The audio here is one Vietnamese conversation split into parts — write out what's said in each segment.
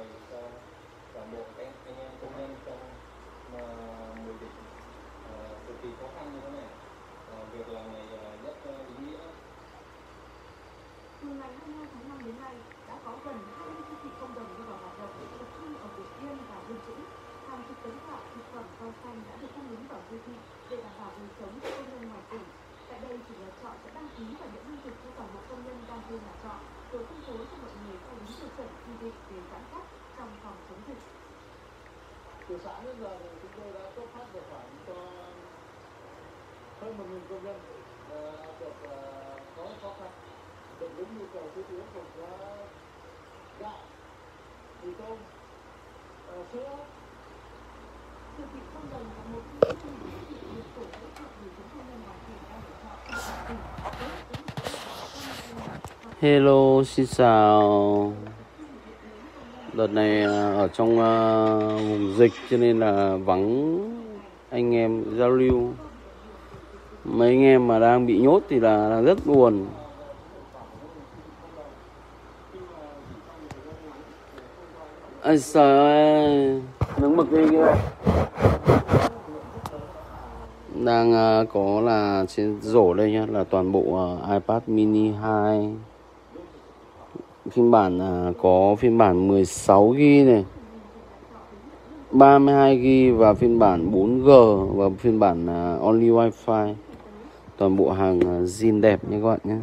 trợ cho toàn bộ các anh em công nhân trong mà mùa dịch. À, cực kỳ khó khăn như thế này. Ờ, việc làm này ờ, rất ý nghĩa. Từ ngày 22 tháng 5 đến nay, đã có gần 20 siêu thị không đồng đi vào hoạt động tập trung ở Việt Yên và Yên Dũng. Hàng chục tấn gạo, thực phẩm, rau xanh đã được cung ứng vào siêu thị để đảm bảo đời sống cho công nhân ngoài tỉnh. Tại đây, chủ nhà trọ sẽ đăng ký và nhận lương thực cho toàn bộ công nhân đang thuê nhà trọ, rồi phân phối cho mọi người theo đúng tiêu chuẩn quy định về giãn cách trong phòng chống dịch từ sáng đến giờ thì chúng tôi đã cấp phát được khoảng cho hơn một nghìn công nhân được ờ, có khó khăn được đúng nhu cầu thiết yếu gồm có gạo mì tôm. Ờ, sữa. Không đồng là một trong những được tổ hỗ trợ công nhân đang Hello, xin chào. Đợt này à, ở trong à, vùng dịch cho nên là vắng anh em giao lưu. Mấy anh em mà đang bị nhốt thì là, là rất buồn. anh trời ơi, nướng mực đi kia. Đang uh, có là trên rổ đây nhá, là toàn bộ uh, iPad mini 2 phiên bản à, có phiên bản 16g này 32g và phiên bản 4G và phiên bản à, only wifi. Toàn bộ hàng à, zin đẹp nha các bạn nhé.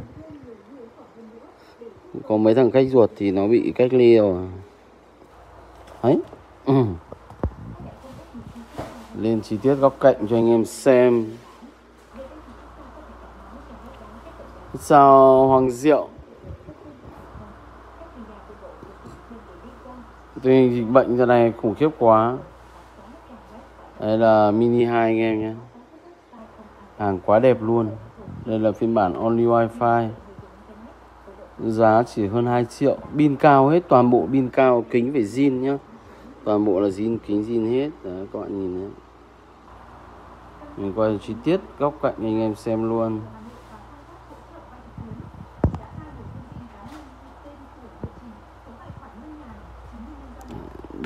Có mấy thằng cách ruột thì nó bị cách ly rồi. Ấy ừ. lên chi tiết góc cạnh cho anh em xem. Sao hoàng diệu tình hình dịch bệnh giờ này khủng khiếp quá. Đây là mini 2 anh em nhé. Hàng quá đẹp luôn. Đây là phiên bản only wifi. Giá chỉ hơn 2 triệu. Pin cao hết, toàn bộ pin cao, kính phải zin nhá. Toàn bộ là zin, kính zin hết. Đấy, các bạn nhìn đấy mình quay chi tiết, góc cạnh anh em xem luôn.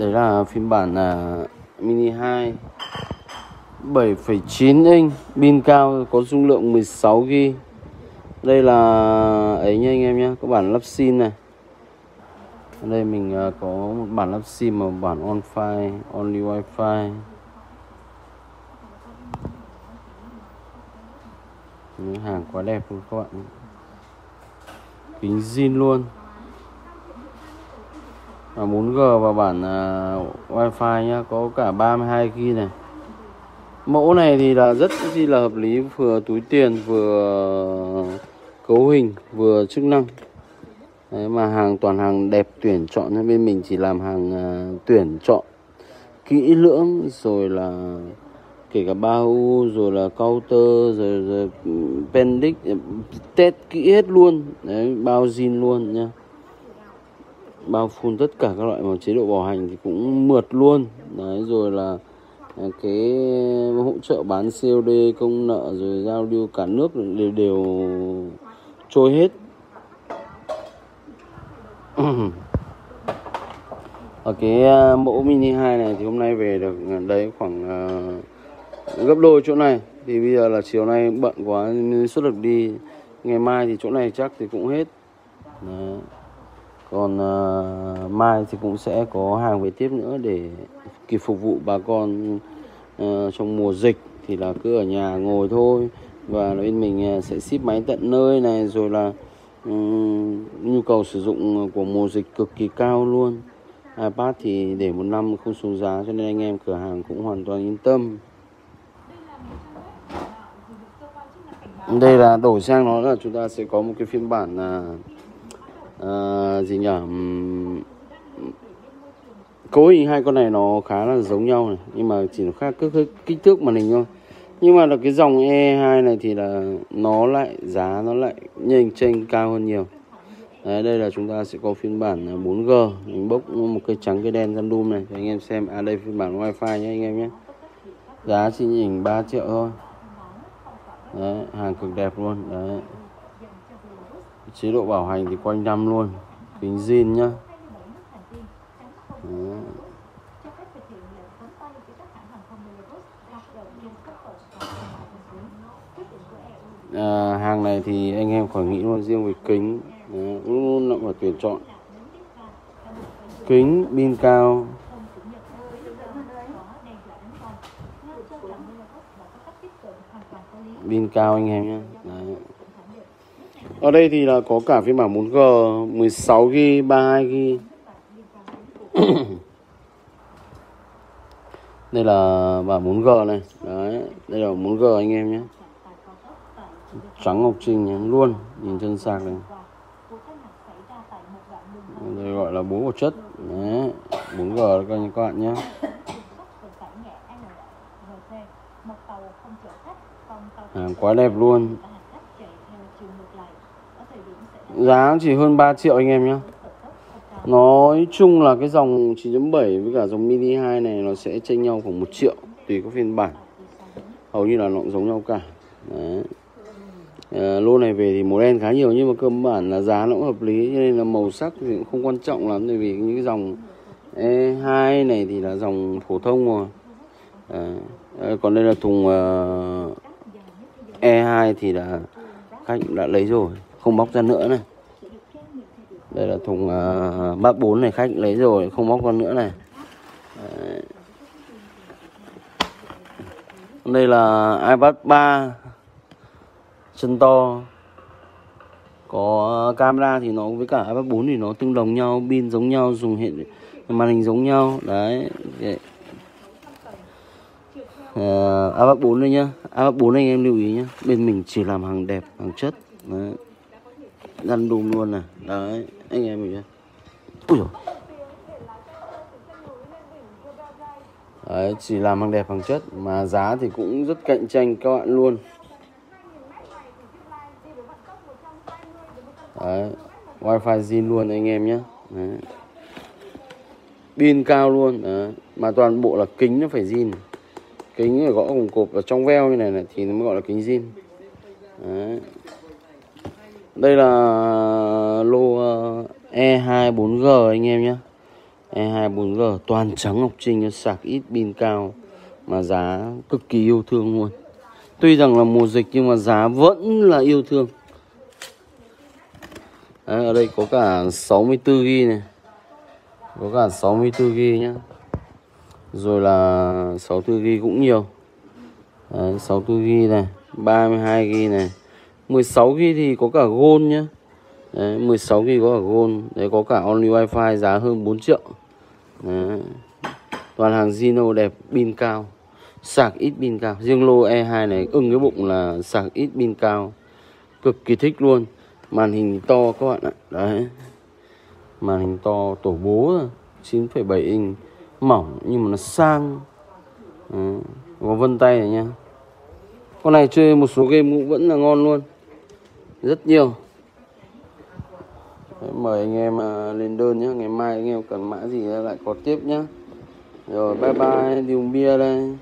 Đấy là phiên bản là mini 2 7,9 inch pin cao có dung lượng 16 g Đây là ấy nha anh em nhé, có bản lắp sim này. Ở đây mình à, có một bản lắp sim và bản on file, only wifi. Những hàng quá đẹp luôn các bạn. Kính zin luôn và 4G và bản uh, Wi-Fi nhá có cả 32 GB này. Mẫu này thì là rất chi là hợp lý vừa túi tiền vừa cấu hình vừa chức năng. Đấy, mà hàng toàn hàng đẹp tuyển chọn nên bên mình chỉ làm hàng uh, tuyển chọn kỹ lưỡng rồi là kể cả bao rồi là counter rồi, rồi ừ, pendix ừ, test kỹ hết luôn đấy bao zin luôn nha bao phun tất cả các loại mà chế độ bảo hành thì cũng mượt luôn. Đấy rồi là à, cái hỗ trợ bán COD công nợ rồi giao lưu cả nước đều đều trôi hết. Ở cái à, mẫu mini 2 này thì hôm nay về được à, đấy khoảng uh, gấp đôi chỗ này. Thì bây giờ là chiều nay bận quá nên xuất được đi. Ngày mai thì chỗ này chắc thì cũng hết. Đấy còn uh, mai thì cũng sẽ có hàng về tiếp nữa để kịp phục vụ bà con uh, trong mùa dịch thì là cứ ở nhà ngồi thôi. Và bên mình ờ, sẽ ship máy tận nơi này rồi là um, nhu cầu sử dụng của mùa dịch cực kỳ cao luôn. iPad thì để một năm không xuống giá cho nên anh em cửa hàng cũng hoàn toàn yên tâm. Đây là đổi sang nó là chúng ta sẽ có một cái phiên bản là uh, gì nhỉ? Um, cấu hình hai con này nó khá là giống nhau này nhưng mà chỉ nó khác kích, kích thước màn hình thôi. Nhưng mà là cái dòng E2 này thì là nó lại giá nó lại nhanh tranh cao hơn nhiều. Đấy, đây là chúng ta sẽ có phiên bản à, 4G mình bốc một cây trắng cây đen random này. Cho anh em xem à đây phiên bản wifi nhé anh em nhé. Giá chỉ nhìn 3 triệu thôi. Đấy, hàng cực đẹp luôn đấy chế độ bảo hành thì quanh năm luôn kính zin nhá. À, hàng này thì anh em khỏi nghĩ luôn riêng về kính. Đấy, luôn luôn nằm tuyển chọn. Kính pin cao. Pin cao anh em nhé ở đây thì là có cả phiên bản 4G 16GB 32GB đây là bản 4G này. Đấy, đây là 4G anh em nhé. Trắng, ngọc trinh nhé luôn. Nhìn chân sạc này. Đây gọi là bố của chất. Đấy 4G các anh, các bạn nhé. Hàng quá đẹp luôn giá chỉ hơn 3 triệu anh em nhé nói chung là cái dòng 9.7 với cả dòng mini 2 này nó sẽ chênh nhau khoảng 1 triệu tùy các phiên bản. Hầu như là nó cũng giống nhau cả. Đấy. À, lô này về thì màu đen khá nhiều nhưng mà cơ bản là giá nó cũng hợp lý cho nên là màu sắc thì cũng không quan trọng lắm tại vì những cái dòng E2 này thì là dòng phổ thông rồi. À, còn đây là thùng ờ, uh, E2 thì là khách đã lấy rồi không bóc ra nữa này đây là thùng uh, bát 4 này khách lấy rồi không bóc con nữa này. Đấy. đây là iPad 3 chân to. Có camera thì nó với cả iPad 4 thì nó tương đồng nhau pin giống nhau dùng hệ màn hình giống nhau. Đấy uh, iPad 4 đây nhá. iPad 4 anh em lưu ý nhá. Bên mình chỉ làm hàng đẹp hàng chất. Đấy răn đùm luôn này đấy anh em mình nhá ui dồi. đấy chỉ làm hàng đẹp hàng chất mà giá thì cũng rất cạnh tranh các bạn luôn đấy wifi zin luôn anh em nhé đấy. pin cao luôn đấy. mà toàn bộ là kính nó phải zin kính gõ cùng cộp ở trong veo như này, này thì nó mới gọi là kính zin đấy đây là lô ờ, E24G anh em nhé. E24G toàn trắng ngọc trinh sạc ít pin cao mà giá cực kỳ yêu thương luôn. Tuy rằng là mùa dịch nhưng mà giá vẫn là yêu thương. Đấy, ở đây có cả 64GB này. Có cả 64GB nhá rồi là 64GB cũng nhiều. Đấy, 64GB này 32GB này. 16GB thì có cả gold nhá. Đấy, 16GB có cả gold. Đấy có cả only wifi giá hơn 4 triệu. Đấy. Toàn hàng Zino đẹp pin cao. Sạc ít pin cao. Riêng lô E2 này ưng cái bụng là sạc ít pin cao. Cực kỳ thích luôn. Màn hình to các bạn ạ. Đấy. Màn hình to tổ bố 9,7 inch. Mỏng nhưng mà nó sang. Đấy. Có vân tay này nha. Con này chơi một số game cũng vẫn là ngon luôn. Rất nhiều. Đấy, Mời anh em à, lên đơn nhé Ngày mai anh em cần mã gì lại có tiếp nhé Rồi bye bye đi uống bia đây.